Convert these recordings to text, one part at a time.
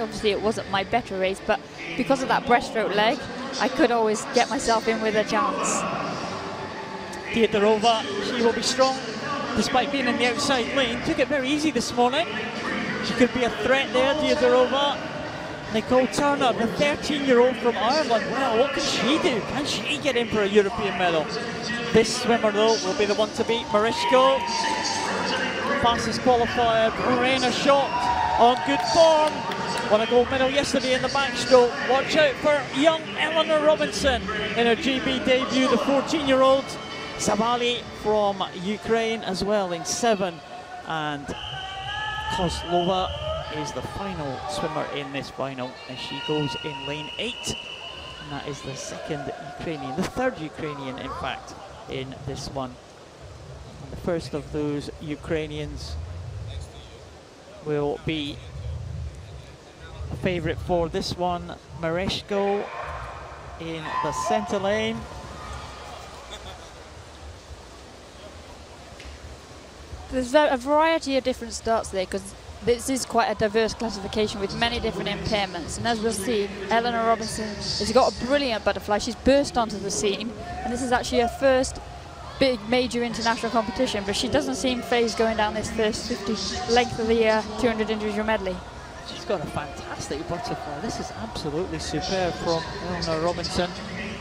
Obviously, it wasn't my better race, but because of that breaststroke leg, I could always get myself in with a chance. Diodorova, she will be strong despite being in the outside lane. Took it very easy this morning. She could be a threat there, Diodorova. Nicole Turner, the 13-year-old from Ireland. Well, what can she do? Can she get in for a European medal? This swimmer, though, will be the one to beat. Mereshko, fastest qualifier. Verena Schott on good form. Won a gold medal yesterday in the backstroke. Watch out for young Eleanor Robinson in her GB debut, the 14-year-old. Zavaliy from Ukraine as well in seven. And Kozlova is the final swimmer in this final as she goes in lane eight. And that is the second Ukrainian, the third Ukrainian in fact, in this one. And the first of those Ukrainians will be favourite for this one, Mereshko in the centre lane. There's a variety of different starts there because this is quite a diverse classification with many different impairments. And as we'll see, Eleanor Robinson has got a brilliant butterfly. She's burst onto the scene. And this is actually her first big major international competition, but she doesn't seem phased going down this first 50 length of the uh, 200 individual medley. She's got a fantastic butterfly. This is absolutely superb from Eleanor Robinson.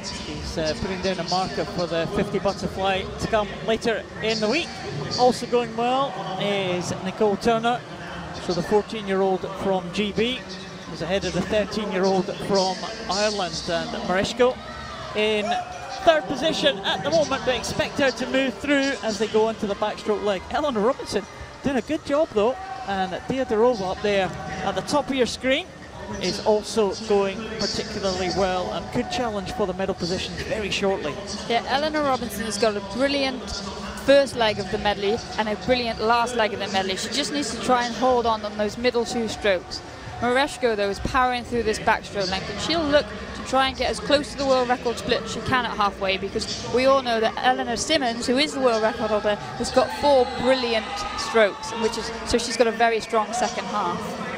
She's uh, putting down a marker for the 50 butterfly to come later in the week. Also going well is Nicole Turner. So the 14-year-old from GB is ahead of the 13-year-old from Ireland and Mereshko in third position at the moment, but expect her to move through as they go into the backstroke leg. Eleanor Robinson doing a good job though, and Diodorova up there at the top of your screen is also going particularly well and could challenge for the medal positions very shortly. Yeah, Eleanor Robinson has got a brilliant first leg of the medley and a brilliant last leg of the medley. She just needs to try and hold on on those middle two strokes. Mereshko, though, is powering through this backstroke length, and she'll look to try and get as close to the world record split she can at halfway, because we all know that Eleanor Simmonds, who is the world record holder, has got four brilliant strokes, which is so she's got a very strong second half.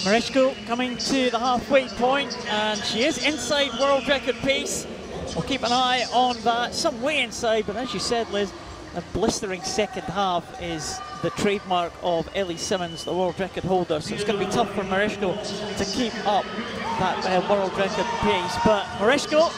Mereshko coming to the halfway point, and she is inside world record pace. We'll keep an eye on that, some way inside, but as you said, Liz, a blistering second half is the trademark of Ellie Simmonds, the world record holder. So it's going to be tough for Mereshko to keep up that uh, world record pace. But Mereshko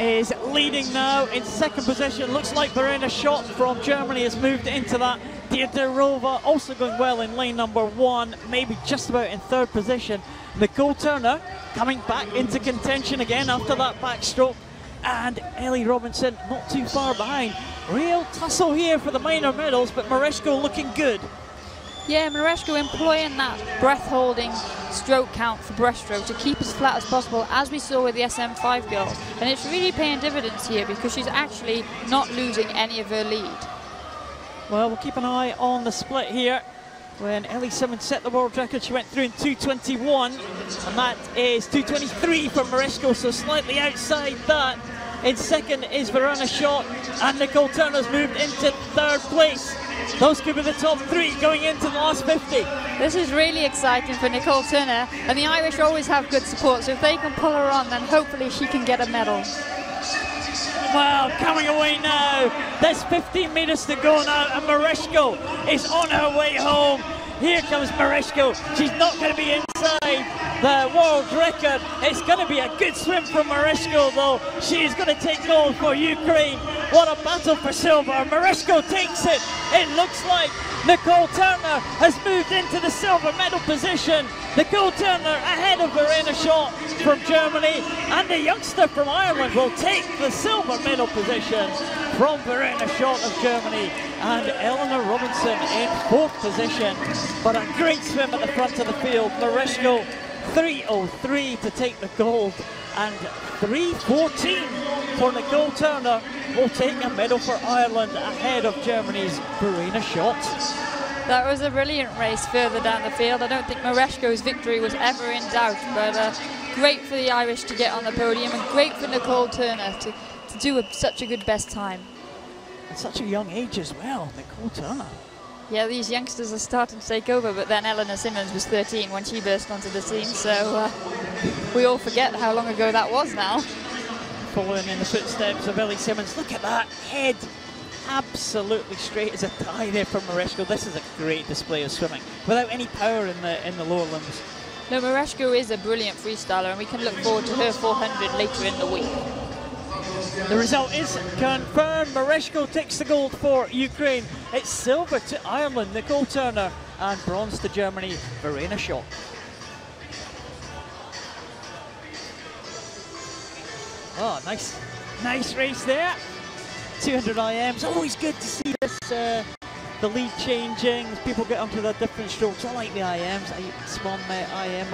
is leading now in second position. Looks like Verena Schott from Germany has moved into that. Diodorova also going well in lane number one, maybe just about in third position. Nicole Turner coming back into contention again after that backstroke. And Ellie Robinson not too far behind. Real tussle here for the minor medals, but Mereshko looking good. Yeah, Mereshko employing that breath-holding stroke count for breaststroke to keep as flat as possible, as we saw with the SM5 girls. And it's really paying dividends here because she's actually not losing any of her lead. Well, we'll keep an eye on the split here. When Ellie Simmonds set the world record, she went through in 221, and that is 223 for Mereshko, so slightly outside that. In second is Verena Schott, and Nicole Turner's moved into third place. Those could be the top three going into the last 50. This is really exciting for Nicole Turner, and the Irish always have good support, so if they can pull her on, then hopefully she can get a medal. Well, coming away now. There's 15 metres to go now, and Mereshko is on her way home. Here comes Mereshko. She's not going to be inside the world record. It's going to be a good swim from Mereshko, though. She is going to take gold for Ukraine. What a battle for silver. Mereshko takes it. It looks like Nicole Turner has moved into the silver medal position. Nicole Turner ahead of Verena Schott from Germany, and the youngster from Ireland will take the silver medal position from Verena Schott of Germany and Eleanor Robinson in fourth position. But a great swim at the front of the field. Mereshko 3.03 to take the gold and 3.14 for Nicole Turner will take a medal for Ireland ahead of Germany's Verena Schott. That was a brilliant race further down the field. I don't think Mereshko's victory was ever in doubt, but uh, great for the Irish to get on the podium and great for Nicole Turner to, to do a, such a good best time. At such a young age as well, Nicole Turner. Yeah, these youngsters are starting to take over, but then Eleanor Simmonds was 13 when she burst onto the scene, so uh, we all forget how long ago that was now. Following in the footsteps of Ellie Simmonds. Look at that head. Absolutely straight as a tie there from Mereshko. This is a great display of swimming without any power in the in the lower limbs. No, Mereshko is a brilliant freestyler, and we can look forward to her 400 later in the week. The result is confirmed. Mereshko takes the gold for Ukraine. It's silver to Ireland, Nicole Turner, and bronze to Germany, Verena Schott. Ah, oh, nice, nice race there. 200 IMs. Always good to see this. Uh, the lead changing. People get onto the different strokes. I like the IMs. I, Swan uh, IM,